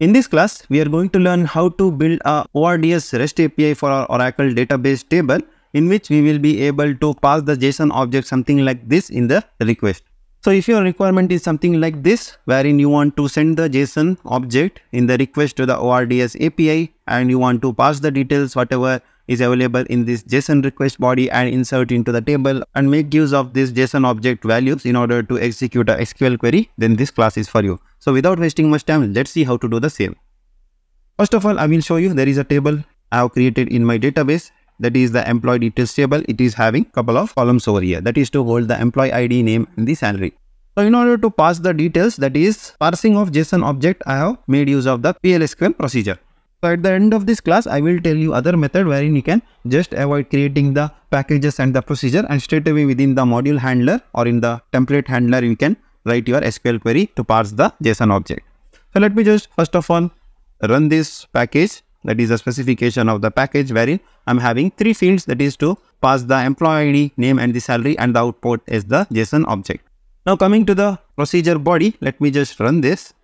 In this class, we are going to learn how to build a ORDS REST API for our Oracle database table in which we will be able to pass the JSON object something like this in the request. So if your requirement is something like this, wherein you want to send the JSON object in the request to the ORDS API and you want to pass the details whatever is available in this JSON request body and insert into the table and make use of this JSON object values in order to execute a SQL query, then this class is for you. So without wasting much time, let's see how to do the same. First of all, I will show you there is a table I have created in my database that is the employee details table. It is having couple of columns over here that is to hold the employee ID name and the salary. So in order to pass the details that is parsing of JSON object I have made use of the PLSQL procedure. So at the end of this class, I will tell you other method wherein you can just avoid creating the packages and the procedure and straight away within the module handler or in the template handler, you can write your SQL query to parse the JSON object. So let me just first of all run this package that is a specification of the package wherein I'm having three fields that is to pass the employee ID, name and the salary and the output is the JSON object. Now coming to the procedure body, let me just run this.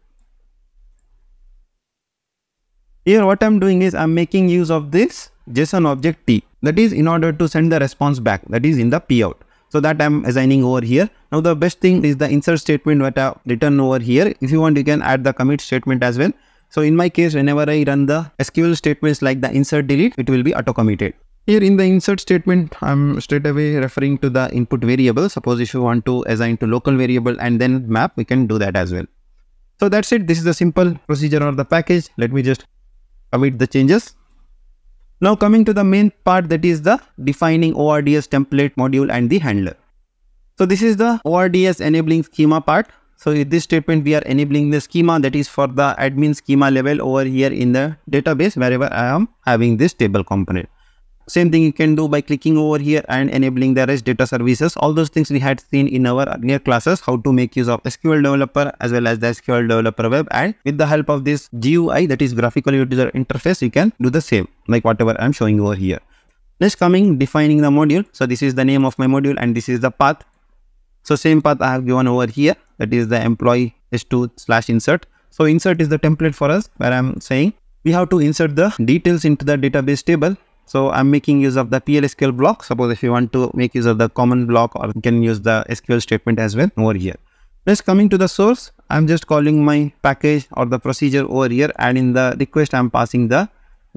Here what I'm doing is I'm making use of this JSON object T that is in order to send the response back that is in the P out. So that I'm assigning over here. Now the best thing is the insert statement that I've written over here. If you want you can add the commit statement as well. So in my case whenever I run the SQL statements like the insert delete it will be auto committed. Here in the insert statement, I'm straight away referring to the input variable. Suppose if you want to assign to local variable and then map, we can do that as well. So that's it. This is the simple procedure of the package. Let me just commit the changes. Now coming to the main part that is the defining ORDS template module and the handler. So this is the ORDS enabling schema part. So in this statement we are enabling the schema that is for the admin schema level over here in the database wherever I am having this table component. Same thing you can do by clicking over here and enabling the REST data services. All those things we had seen in our earlier classes, how to make use of SQL developer as well as the SQL developer web. And with the help of this GUI, that is graphical user interface, you can do the same like whatever I'm showing over here. Next coming defining the module. So this is the name of my module and this is the path. So same path I have given over here. That is the employee s2 slash insert. So insert is the template for us where I'm saying we have to insert the details into the database table so I'm making use of the PLSQL block. Suppose if you want to make use of the common block or you can use the SQL statement as well over here. Next coming to the source, I'm just calling my package or the procedure over here and in the request I'm passing the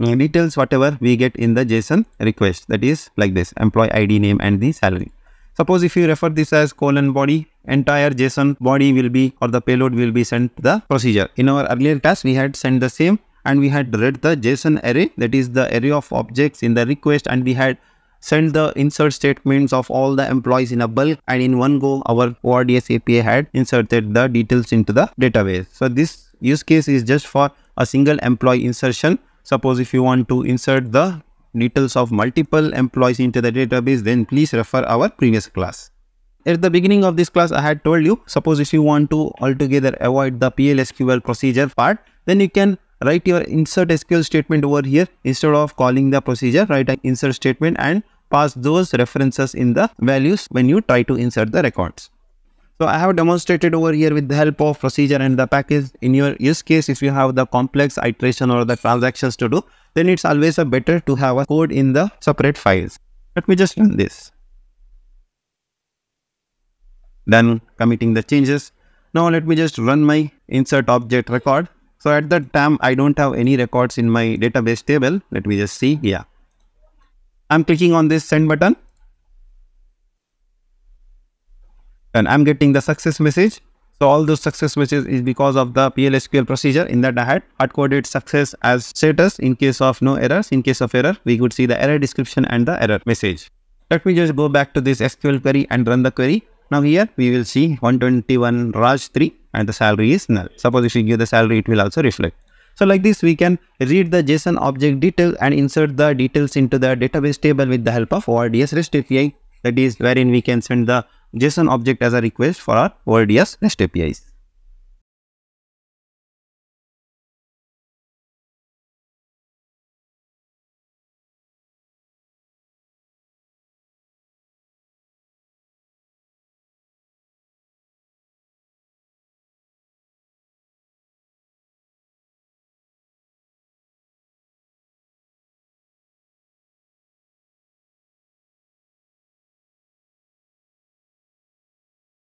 uh, details whatever we get in the JSON request that is like this employee ID name and the salary. Suppose if you refer this as colon body, entire JSON body will be or the payload will be sent to the procedure. In our earlier class, we had sent the same and we had read the JSON array that is the array of objects in the request and we had sent the insert statements of all the employees in a bulk and in one go our ORDS API had inserted the details into the database. So this use case is just for a single employee insertion. Suppose if you want to insert the details of multiple employees into the database then please refer our previous class. At the beginning of this class I had told you suppose if you want to altogether avoid the PLSQL procedure part then you can write your insert SQL statement over here instead of calling the procedure write an insert statement and pass those references in the values when you try to insert the records. So I have demonstrated over here with the help of procedure and the package in your use case if you have the complex iteration or the transactions to do then it's always a better to have a code in the separate files. Let me just run this. Then committing the changes. Now let me just run my insert object record so at that time, I don't have any records in my database table. Let me just see. Yeah. I'm clicking on this send button. And I'm getting the success message. So all those success messages is because of the PLSQL procedure in that I had hard-coded success as status in case of no errors. In case of error, we could see the error description and the error message. Let me just go back to this SQL query and run the query. Now here we will see 121 Raj 3 and the salary is null. Suppose if you give the salary, it will also reflect. So like this, we can read the JSON object detail and insert the details into the database table with the help of ORDS REST API. That is wherein we can send the JSON object as a request for our ORDS REST APIs.